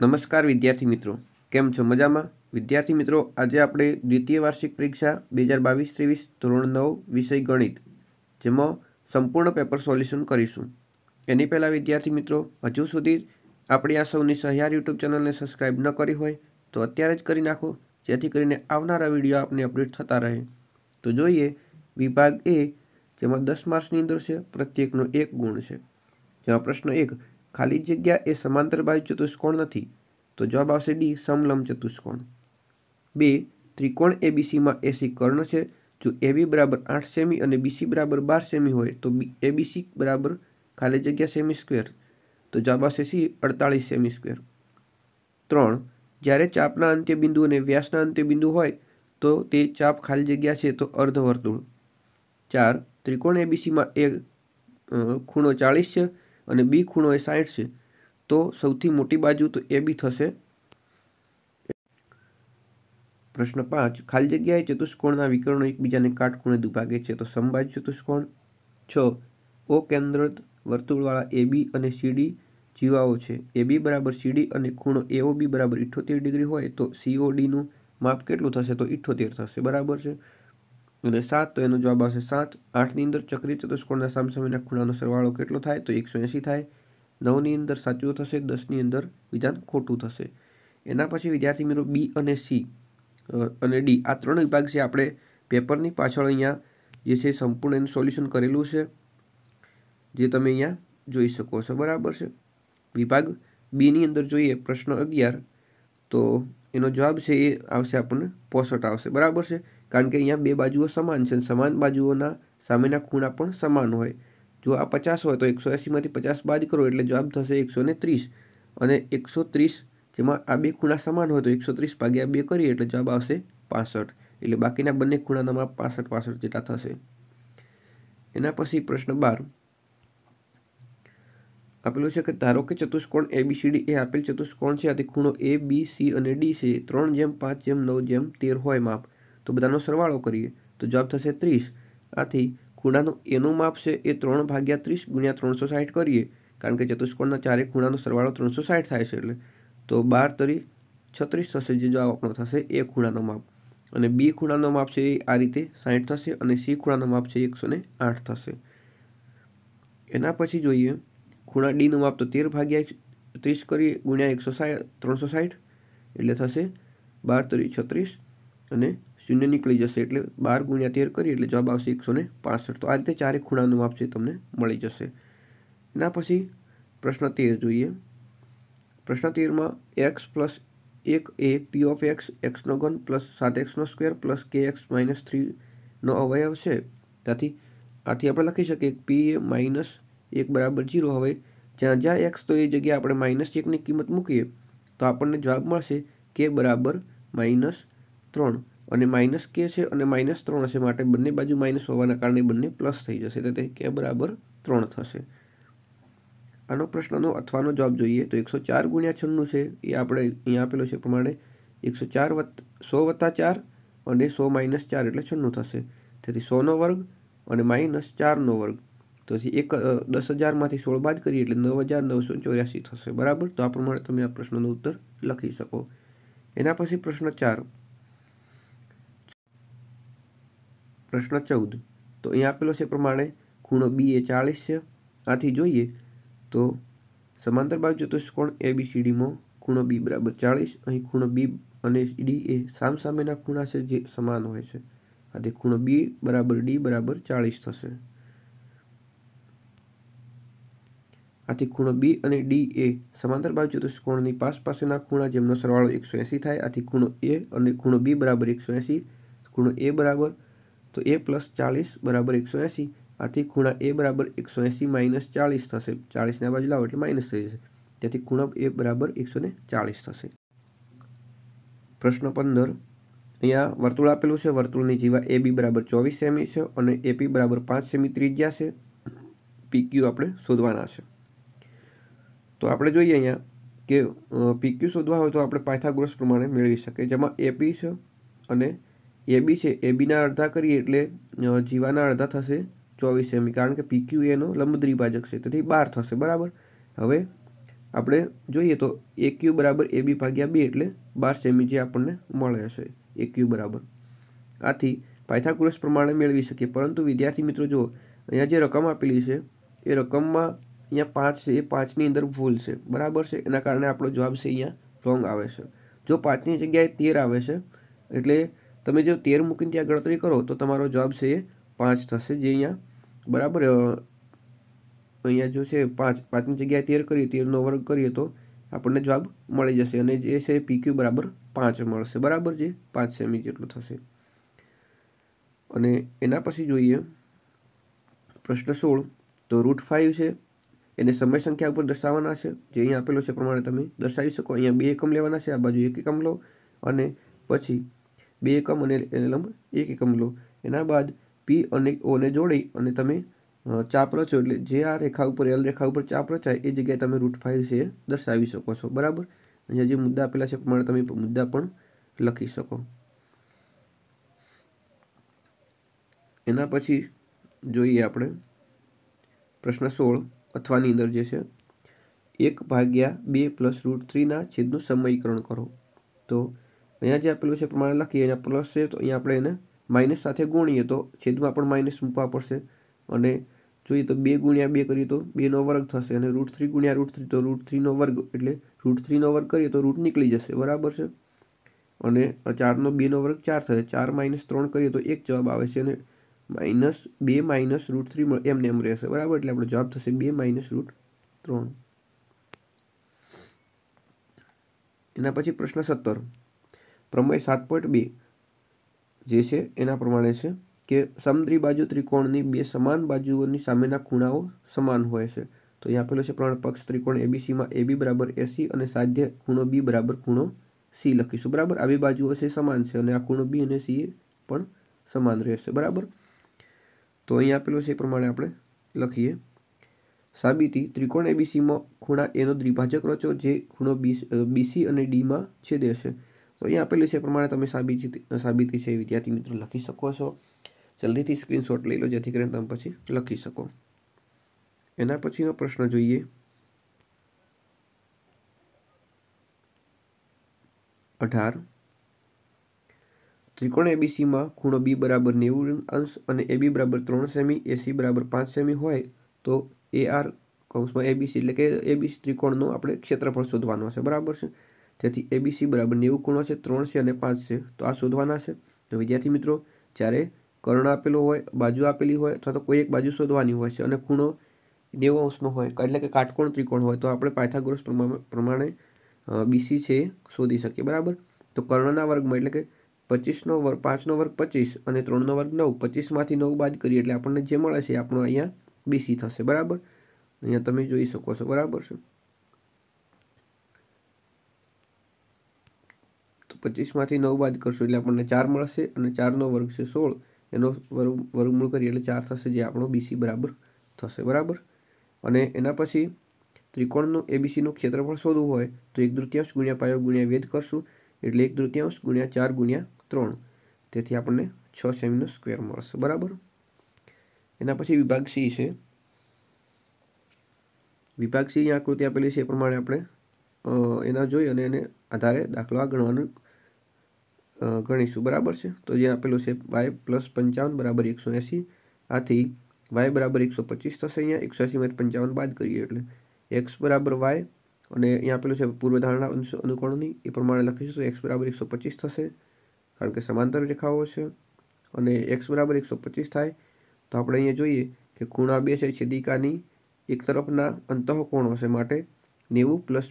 નમસ્કાર વિદ્યાર્થી મિત્રો. કેમ છો? મજામાં? વિદ્યાર્થી મિત્રો, આજે આપણે દ્વિતીય વાર્ષિક પરીક્ષા બે હજાર બાવીસ ત્રેવીસ ધોરણ નવ વિષય ગણિત, જેમાં સંપૂર્ણ પેપર સોલ્યુશન કરીશું. એની પહેલાં વિદ્યાર્થી મિત્રો, હજુ સુધી આપણી આ સૌની સહિયાર યુટ્યુબ ચેનલને સબસ્ક્રાઈબ ન કરી હોય, તો અત્યારે જ કરી નાખો, જેથી કરીને આવનારા વીડિયો આપને અપડેટ થતા રહે. તો જોઈએ, વિભાગ એ, જેમાં દસ માર્ક્સની અંદર છે, પ્રત્યેકનો એક ગુણ છે. જેમાં પ્રશ્ન એક ખાલી જગ્યા એ સમાંતર બાજુ ચતુષ્કોણ નથી, તો જવાબ આવશે ડી, સમલંબ ચતુષ્કોણ. બે, ત્રિકોણ એબીસીમાં એસી કર્ણ છે. જો એબી બરાબર આઠ સેમી અને બીસી બરાબર બાર સેમી હોય, તો એબીસી બરાબર ખાલી જગ્યા સેમી સ્ક્વેર. તો જવાબ આવશે સી, અડતાળીસ સેમી સ્ક્વેર. ત્રણ, જ્યારે ચાપના અંત્ય બિંદુ અને વ્યાસના અંત્ય બિંદુ હોય, તો તે ચાપ ખાલી જગ્યા છે, તો અર્ધવર્તુળ. ચાર, ત્રિકોણ એબીસીમાં એ ખૂણો ચાળીસ છે અને બી ખૂણો એ સાઠ છે, તો સૌથી મોટી બાજુ તો એ બી થશે. પ્રશ્ન પાંચ, ખાલી જગ્યાએ ચતુષ્કોણના વિકર્ણો એકબીજાને કાટખૂણે દુભાગે છે, તો સમબાજુ ચતુષ્કોણ? છ, ઓ કેન્દ્ર વર્તુળવાળા એ બી અને સીડી જીવાઓ છે. એ બી બરાબર સીડી અને ખૂણો એઓ બી બરાબર ઇઠ્ઠોતેર ડિગ્રી હોય, તો સીઓડીનું માપ કેટલું થશે? તો ઇઠ્ઠોતેર થશે, બરાબર છે? અને સાત, તો એનો જવાબ આવશે સાત. આઠની અંદર ચક્રી ચતુષ્કોણના સામસામેના ખૂણાનો સરવાળો કેટલો થાય? તો એકસો એંસી થાય. નવની અંદર સાચું થશે, દસની અંદર વિધાન ખોટું થશે. એના પછી વિદ્યાર્થી મિત્રો બી અને સી. અને ડી. આ ત્રણ વિભાગ છે આપણે પેપરની પાછળ અહીંયા જે છે સંપૂર્ણ એનું સોલ્યુશન કરેલું છે, જે તમે અહીંયા જોઈ શકો છો. બરાબર છે? વિભાગ બીની અંદર જોઈએ પ્રશ્ન અગિયાર, તો એનો જવાબ છે એ આવશે આપણને પોસઠ આવશે. બરાબર છે? કારણ કે અહીંયા બે બાજુઓ સમાન છે સમાન બાજુઓના સામેના ખૂણા પણ સમાન હોય. જો આ પચાસ હોય તો એકસો એંસીમાંથી પચાસ બાદ કરો એટલે જવાબ થશે એકસો ને ત્રીસ. અને એકસો ત્રીસ જેમાં આ બે ખૂણા સમાન હોય તો એકસો ત્રીસ ભાગ્યા બે કરીએ એટલે જવાબ આવશે પાસઠ. એટલે બાકીના બંને ખૂણાના માપ પાસઠ પાસઠ જેટલા થશે. એના પછી પ્રશ્ન બાર. આપેલું છે કે ધારો કે ચતુષ્કોણ એ બી સી ડી એ આપેલ ચતુષ્કોણ છે. આથી ખૂણો એ બી સી અને ડી છે. ત્રણ જેમ, પાંચ જેમ, નવ જેમ, તેર હોય માપ. તો બધાનો સરવાળો કરીએ. તો જવાબ થશે ત્રીસ. આથી ખૂણાનું એનું માપ છે એ ત્રણ ભાગ્યા ત્રીસ ગુણ્યા ત્રણસો સાઠ કરીએ. કારણ કે ચતુષ્કોણના ચારે ખૂણાનો સરવાળો ત્રણસો સાઠ થાય છે એટલે. તો બાર તરી છત્રીસ થશે, જે જવાબ આપણો થશે એ ખૂણાનો માપ. અને બી ખૂણાનો માપ છે એ આ રીતે સાઠ થશે અને સી ખૂણાનો માપ છે એકસો ને આઠ થશે. એના પછી જોઈએ, ખૂણા ડીનું માપ તો તેર ભાગ્યા ત્રીસ કરીએ ગુણ્યા એકસો સાઠ, ત્રણસો સાઠ. એટલે થશે બાર તરી છત્રીસ અને શૂન્ય નીકળી જશે એટલે બાર ગુણ્યા તેર કરીએ એટલે જવાબ આવશે એકસો ને પાસઠ. તો આ રીતે ચારે ખૂણાનું માપ છે તમને મળી જશે. એના પછી પ્રશ્ન તેર જોઈએ. પ્રશ્ન તેરમાં એક્સ પ્લસ એક એ પી ઓફ એક્સ એક્સનો ઘન પ્લસ સાત એક્સનો square plus k x minus થ્રીનો અવયવ છે. ત્યાંથી આથી આપણે લખી શકીએ પી એ માઇનસ એક બરાબર જીરો હવે જ્યાં જ્યાં એક્સ તો એ જગ્યાએ આપણે માઇનસ એકની કિંમત મૂકીએ તો આપણને જવાબ મળશે કે બરાબર માઇનસ ત્રણ. અને માઇનસ કે છે અને માઇનસ ત્રણ હશે માટે બંને બાજુ માઇનસ હોવાના કારણે બંને પ્લસ થઈ જશે. તો કે બરાબર ત્રણ થશે. આનો પ્રશ્નનો અથવાનો જવાબ જોઈએ તો એકસો ચાર ગુણ્યા છન્નું છે, એ આપણે અહીંયા આપેલો છે પ્રમાણે એકસો ચાર વત્તા, સો વત્તા ચાર અને સો માઇનસ ચાર એટલે છન્નું થશે. તેથી સોનો વર્ગ અને માઇનસ ચારનો વર્ગ. તો એક દસ હજારમાંથી સોળ બાદ કરીએ એટલે નવ હજાર નવસો ચોર્યાસી થશે. બરાબર? તો આ પ્રમાણે તમે આ પ્રશ્નનો ઉત્તર લખી શકો. એના પછી પ્રશ્ન ચાર. પ્રશ્ન ચૌદ. તો અહીંયા આપેલો છે પ્રમાણે ખૂણો બી એ ચાળીસ છે. આથી જોઈએ તો સમાંતર બાજુ ચતુષ્કોણ એ બી સી ખૂણો બી બરાબર ચાળીસ. અહીં ખૂણો બી અને ડી એ સામસામેના ખૂણા છે જે સમાન હોય છે. આથી ખૂણો બી બરાબર ડી બરાબર ચાળીસ થશે. આથી ખૂણો બી અને ડી એ સમાંતર બાજુ ચતુષ્કોણની પાસ પાસેના ખૂણા જેમનો સરવાળો એકસો એંસી થાય. આથી ખૂણો એ અને ખૂણો બી બરાબર એકસો એંસી. ખૂણો એ બરાબર તો એ પ્લસ ચાલીસ બરાબર એકસો એંસી. આથી ખૂણા એ બરાબર એકસો એંસી માઇનસ ચાલીસ થશે. ચાલીસને બાજુ લાવો એટલે માઇનસ થઈ જશે. તેથી ખૂણો એ બરાબર એકસો ને ચાલીસ થશે. પ્રશ્ન પંદર. અહીંયા વર્તુળ આપેલું છે. વર્તુળની જીવા એ બી બરાબર ચોવીસ સેમી છે અને એપી બરાબર પાંચ સેમી ત્રિજ્યા છે. પીક્યુ આપણે શોધવાના છે. તો આપણે જોઈએ અહીંયા કે પીક્યુ શોધવા હોય તો આપણે પાયથાગોરસ પ્રમાણે મેળવી શકીએ. જેમાં એપી છે અને એબી છે એબીના અડધા કરીએ એટલે જીવાના અડધા થશે ચોવીસ સેમી, કારણ કે પીક્યુ એનો લંબ દ્વિભાજક છે, તેથી બાર થશે, બરાબર? હવે આપણે જોઈએ તો એ ક્યુ બરાબર એ બી ભાગ્યા બે એટલે બાર સેમી જે આપણને મળે હશે, એ ક્યુ બરાબર. આથી પાયથાગોરસ પ્રમાણે મેળવી શકીએ, પરંતુ વિદ્યાર્થી મિત્રો જો અહીંયા જે રકમ આપેલી છે, એ રકમમાં અહીંયા પાંચ છે, એ પાંચની અંદર ભૂલ છે, બરાબર છે? એના કારણે આપણો જવાબ છે અહીંયા રોંગ આવે છે. જો પાંચની જગ્યાએ તેર આવે છે, એટલે તમે જો તેર મૂકીને ત્યાં ગણતરી કરો તો તમારો જવાબ છે એ પાંચ થશે જે અહીંયા બરાબર અહીંયા જો છે પાંચ, પાંચની જગ્યાએ તેર કરીએ, તેરનો વર્ગ કરીએ તો આપણને જવાબ મળી જશે અને જે છે પીક્યુ બરાબર પાંચ મળશે. બરાબર જે પાંચ સેમી જેટલું થશે. અને એના પછી જોઈએ, પ્રશ્ન સોળ, તો રૂટ ફાઇવ છે, એને સમય સંખ્યા ઉપર દર્શાવવાના છે. જે અહીંયા આપેલો છે પ્રમાણે તમે દર્શાવી શકો. અહીંયા બે એકમ લેવાના છે, આ બાજુ એક એકમ લો અને પછી બે એકમ અને લંબ એક એકમ લો. એના બાદ પી અને ઓને જોડી અને તમે ચાપ રચો એટલે જે આ રેખા ઉપર એલ રેખા ઉપર ચાપ રચાય એ જગ્યાએ તમે રૂટ ફાઇવ છે દર્શાવી શકો છો. બરાબર? અહીંયા જે મુદ્દા આપેલા છે પ્રમાણે તમે મુદ્દા પણ લખી શકો. એના પછી જોઈએ આપણે પ્રશ્ન સોળ અથવાની અંદર જે છે, એક ભાગ્યા બે પ્લસ રૂટ થ્રીના છેદનું સમયકરણ કરો. તો અહીંયા જે આપેલું છે પ્રમાણે લખીએ અહીંયા પ્લસ છે તો અહીંયા આપણે એને માઇનસ સાથે ગુણીએ તો છેદમાં પણ માઇનસ મૂકવા પડશે. અને જોઈએ તો બે ગુણ્યા બે કરીએ તો બેનો વર્ગ થશે અને રૂટ થ્રી ગુણ્યા રૂટ થ્રી તો રૂટ થ્રીનો વર્ગ એટલે રૂટ થ્રીનો વર્ગ કરીએ તો રૂટ નીકળી જશે. બરાબર છે? અને ચારનો બેનો વર્ગ ચાર થશે ચાર માઇનસ ત્રણ કરીએ તો એક જવાબ આવે છે અને માઇનસ બે માઇનસ રૂટ થ્રી એમને એમ રહેશે. બરાબર? એટલે આપણો જવાબ થશે બે માઇનસ રૂટ ત્રણ. એના પછી પ્રશ્ન સત્તર. પ્રમેય સાત પોઈન્ટ બે જે છે એના પ્રમાણે છે કે સમદ્રી બાજુ ત્રિકોણની બે સમાન બાજુઓની સામેના ખૂણાઓ સમાન હોય છે. તો અહીંયા આપેલો છે પ્રમાણે પક્ષ ત્રિકોણ એબીસીમાં એબી બરાબર એસી અને સાધ્ય ખૂણો બી બરાબર ખૂણો સી લખીશું. બરાબર? આવી બાજુઓ છે સમાન છે અને આ ખૂણો બી અને સી પણ સમાન રહેશે. બરાબર? તો અહીંયા આપેલો છે એ પ્રમાણે આપણે લખીએ. સાબિતી ત્રિકોણ એબીસીમાં ખૂણા એનો દ્વિભાજક રચો જે ખૂણો બી બીસી અને ડીમાં છેદે છે. તો અહીંયા આપેલું છે પ્રમાણે તમે સાબિતી સાબિતી છે વિદ્યાર્થી મિત્રો લખી શકો છો. જલ્દીથી સ્ક્રીનશોટ લઈ લો, જેથી કરીને તમે પછી લખી શકો. એના પછીનો પ્રશ્ન જોઈએ. અઢાર. ત્રિકોણ એબીસીમાં ખૂણો બી બરાબર નેવું અંશ અને એબી બરાબર ત્રણ સેમી એસી બરાબર પાંચ સેમી હોય તો એ આર કૌંસમાં એબીસી એટલે કે એબીસી ત્રિકોણનું આપણે ક્ષેત્રફળ શોધવાનું હશે. બરાબર છે? તેથી એબીસી બરાબર નેવું ખૂણો છે, ત્રણ છે અને પાંચ છે. તો આ શોધવાના છે. તો વિદ્યાર્થી મિત્રો, જ્યારે કર્ણ આપેલો હોય, બાજુ આપેલી હોય, અથવા તો કોઈ એક બાજુ શોધવાની હોય છે અને ખૂણો નેવું અંશનો હોય એટલે કે કાટકોણ ત્રિકોણ હોય, તો આપણે પાયથાગોરસ પ્રમાણે બીસી છે શોધી શકીએ. બરાબર? તો કર્ણના વર્ગમાં એટલે કે પચીસનો વર્ગ, પાંચનો વર્ગ પચીસ અને ત્રણનો વર્ગ નવ. પચીસમાંથી નવ બાદ કરીએ એટલે આપણને જે મળે છે આપણો અહીંયા બીસી થશે. બરાબર? અહીંયા તમે જોઈ શકો છો. બરાબર છે? પચીસમાંથી નવ બાદ કરશું એટલે આપણને ચાર મળશે અને ચારનો વર્ગ છે સોળ. એનો વર્ગ, વર્ગમૂળ કરીએ એટલે ચાર થશે જે આપણો બીસી બરાબર થશે, બરાબર? અને એના પછી ત્રિકોણનું એબીસીનું ક્ષેત્રફળ શોધવું હોય તો એક તૃતીયાંશ ગુણ્યા પાયો ગુણ્યા વેદ કરશું એટલે એક તૃતીયાંશ ગુણ્યા ચાર ગુણ્યા ત્રણ. તેથી આપણને છ સેમીનો સ્ક્વેર મળશે, બરાબર? એના પછી વિભાગ સી છે. વિભાગ સી આકૃતિ આપેલી છે એ પ્રમાણે આપણે એના જોઈ અને એને આધારે દાખલો ગણવાનું ગણીશું. બરાબર છે? તો જે આપેલું છે વાય પ્લસ પંચાવન બરાબર એકસો એંસી. આથી વાય બરાબર એકસો પચીસ થશે અહીંયા. એકસો એંસીમાંથી પંચાવન બાદ કરીએ એટલે એક્સ બરાબર વાય અને અહીંયા આપેલું છે પૂર્વધારણા અનુકોણની. એ પ્રમાણે લખીશું તો એક્સ બરાબર એકસો પચીસ થશે, કારણ કે સમાંતર રેખાઓ છે. અને એક્સ બરાબર એકસો પચીસ થાય, તો આપણે અહીંયા જોઈએ કે ખૂણા બે છે, છેદિકાની એક તરફના અંતઃકોણો હશે માટે નેવું પ્લસ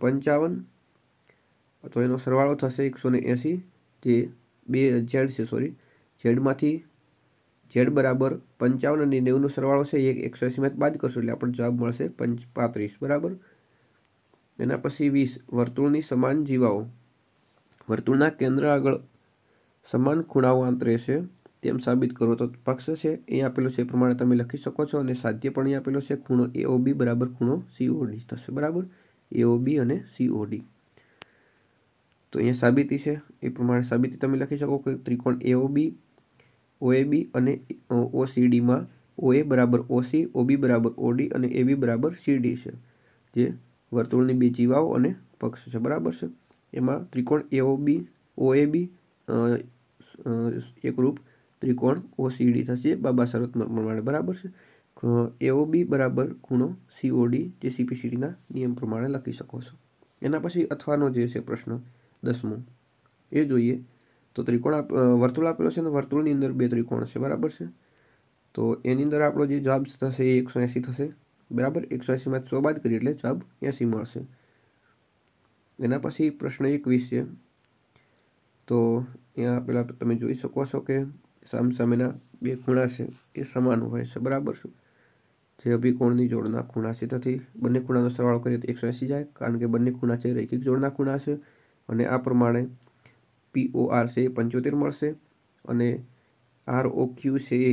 પંચાવન તો એનો સરવાળો થશે એકસો ને એંસી, જે બે ઝેડ છે સોરી ઝેડમાંથી ઝેડ બરાબર પંચાવન અને નેવુંનો સરવાળો છે, એ એકસો એંસીમાંથી બાદ કરશું, એટલે આપણને જવાબ મળશે પંચ, પાંત્રીસ, બરાબર? એના પછી વીસ, વર્તુળની સમાન જીવાઓ. વર્તુળના કેન્દ્ર આગળ સમાન ખૂણાઓ આંતરે છે તેમ સાબિત કરો. તો પક્ષ છે, એ આપેલો છે, એ પ્રમાણે તમે લખી શકો છો, અને સાધ્ય પણ એ આપેલો છે, ખૂણો એ ઓ બી બરાબર ખૂણો સીઓડી થશે, બરાબર? એ ઓ બી અને સીઓડી તો અહીંયા સાબિતી છે. એ પ્રમાણે સાબિતી તમે લખી શકો કે ત્રિકોણ એઓ બી ઓએ બી અને ઓસીડીમાં ઓએ બરાબર ઓસી ઓબી બરાબર ઓડી અને એબી બરાબર સીડી છે. જે વર્તુળની બે જીવાઓ અને પક્ષ છે. બરાબર છે? એમાં ત્રિકોણ એઓ બી ઓએ બી એકરૂપ ત્રિકોણ ઓસીડી થશે બાબા શરત પ્રમાણે. બરાબર છે? એઓ બી બરાબર ખૂણો સીઓડી જે સીપીસીડીના નિયમ પ્રમાણે લખી શકો છો. એના પછી અથવાનો જે છે પ્રશ્ન. દસમો. એ જોઈએ. તો ત્રિકોણ વર્તુળ આપેલો છે અને વર્તુળની અંદર બે ત્રિકોણ છે. બરાબર છે? તો એની અંદર આપણો જે જવાબ થશે એ એકસો એંસી થશે. બરાબર? એકસો એંસીમાં સો બાદ કરીએ એટલે જવાબ એંસી મળશે. એના પછી પ્રશ્ન એકવીસ છે. તો અહીંયા પેલા તમે જોઈ શકો છો કે સામસામેના બે ખૂણા છે. એ સમાન હોય છે. બરાબર છે? જે અભિકોણની જોડના ખૂણા છે. તેથી બંને ખૂણાનો સરવાળો કરીએ તો એકસો એંસી જાય. કારણ કે બંને ખૂણા છે. રૈખિક જોડના ખૂણા છે. અને આ પ્રમાણે પી ઓ આર છે એ પંચોતેર મળશે અને આર ઓ ક્યુ છે એ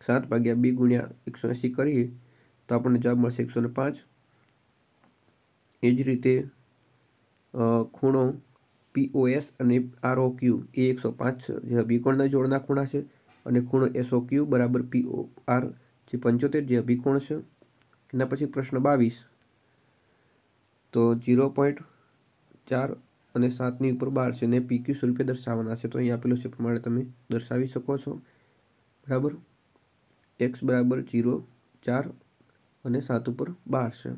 સાત ભાગ્યા બે ગુણ્યા એકસો એંસી કરીએ તો આપણને જવાબ મળશે એકસો ને પાંચ. એ જ રીતે ખૂણો પીઓએસ અને આરઓ ક્યુ એ એકસો પાંચ જે અભિકોણના જોડના ખૂણા છે અને ખૂણો એસઓ ક્યુ બરાબર પીઓ આર જે પંચોતેર જે અભિકોણ છે. એના પછી પ્રશ્ન બાવીસ. તો જીરો પોઈન્ટ ચાર અને સાતની ઉપર બાર છે ને પીક્યુ સ્વરૂપે દર્શાવવાના છે. તો અહીં આપેલું છે પ્રમાણે તમે દર્શાવી શકો છો. બરાબર? એક્સ બરાબર જીરો ચાર અને સાત ઉપર બાર છે.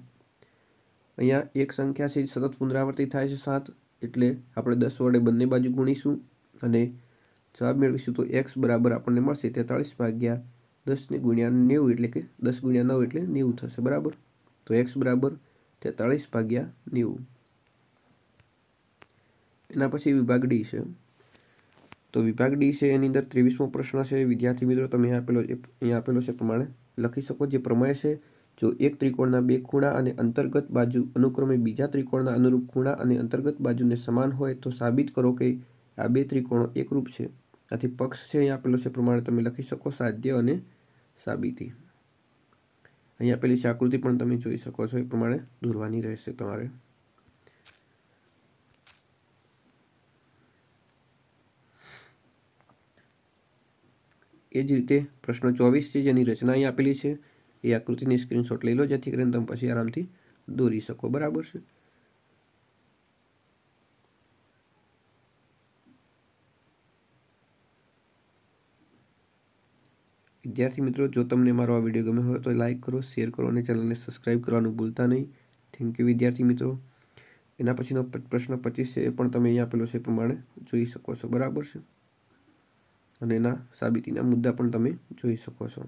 અહીંયા એક સંખ્યા છે સતત પુનરાવર્તિત થાય છે સાત, એટલે આપણે દસ વડે બંને બાજુ ગુણીશું અને જવાબ મેળવીશું તો એક્સ બરાબર આપણને મળશે તેતાળીસ ભાગ્યા દસને ગુણ્યા નેવું, એટલે કે દસ ગુણ્યા નવ એટલે નેવું થશે. બરાબર? તો એક્સ બરાબર તેતાળીસ ભાગ્યા નેવું. એના પછી વિભાગ ડી છે. તો વિભાગ ડી છે, એની અંદર ત્રેવીસમો પ્રશ્ન છે. વિદ્યાર્થી મિત્રો, તમે આપેલો અહીંયા આપેલો છે પ્રમાણે લખી શકો. જે પ્રમેય છે, જો એક ત્રિકોણના બે ખૂણા અને અંતર્ગત બાજુ અનુક્રમે બીજા ત્રિકોણના અનુરૂપ ખૂણા અને અંતર્ગત બાજુને સમાન હોય, તો સાબિત કરો કે આ બે ત્રિકોણો એકરૂપ છે. આથી પક્ષ છે અહીંયા આપેલો છે પ્રમાણે તમે લખી શકો સાધ્ય અને સાબિતી. અહીંયા આપેલી છે આકૃતિ પણ તમે જોઈ શકો છો, એ પ્રમાણે દોરવાની રહેશે તમારે. એ જ રીતે પ્રશ્ન ચોવીસ છે, જેની રચના અહીં આપેલી છે. એ આકૃતિની સ્ક્રીનશોટ લઈ લો, જેથી કરીને તમે પછી આરામથી દોરી શકો. બરાબર છે? વિદ્યાર્થી મિત્રો, જો તમને મારો આ વીડિયો ગમ્યો હોય તો લાઇક કરો, શેર કરો અને ચેનલને સબસ્ક્રાઈબ કરવાનું ભૂલતા નહીં. થેન્ક યુ વિદ્યાર્થી મિત્રો. એના પછીનો પ્રશ્ન પચીસ છે, એ પણ તમે અહીંયા આપેલો છે પ્રમાણે જોઈ શકો છો. બરાબર છે? અને એના સાબિતીના મુદ્દા પણ તમે જોઈ શકો છો.